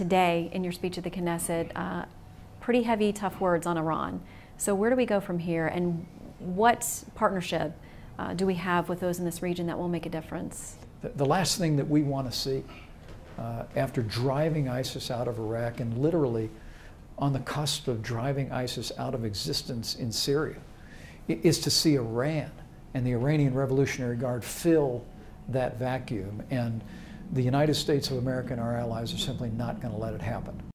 today in your speech at the Knesset, uh, pretty heavy, tough words on Iran. So where do we go from here, and what partnership uh, do we have with those in this region that will make a difference? The, the last thing that we want to see uh, after driving ISIS out of Iraq and literally on the cusp of driving ISIS out of existence in Syria is to see Iran and the Iranian Revolutionary Guard fill that vacuum. And the United States of America and our allies are simply not going to let it happen.